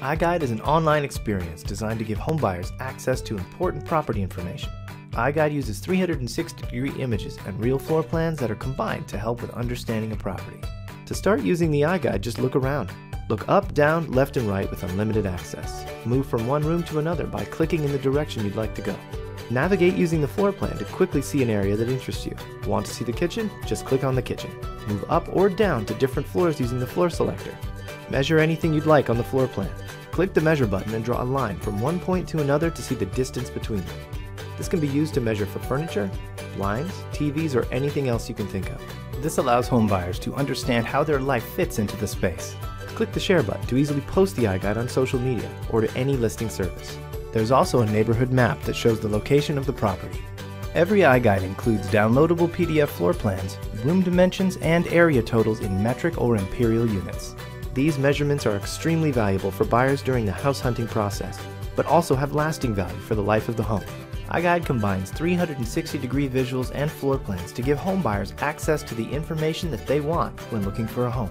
iGuide is an online experience designed to give homebuyers access to important property information. iGuide uses 360 degree images and real floor plans that are combined to help with understanding a property. To start using the iGuide, just look around. Look up, down, left, and right with unlimited access. Move from one room to another by clicking in the direction you'd like to go. Navigate using the floor plan to quickly see an area that interests you. Want to see the kitchen? Just click on the kitchen. Move up or down to different floors using the floor selector. Measure anything you'd like on the floor plan. Click the measure button and draw a line from one point to another to see the distance between them. This can be used to measure for furniture, blinds, TVs, or anything else you can think of. This allows homebuyers to understand how their life fits into the space. Click the share button to easily post the iGuide on social media or to any listing service. There's also a neighborhood map that shows the location of the property. Every iGuide includes downloadable PDF floor plans, room dimensions, and area totals in metric or imperial units. These measurements are extremely valuable for buyers during the house hunting process, but also have lasting value for the life of the home. iGuide combines 360 degree visuals and floor plans to give home buyers access to the information that they want when looking for a home.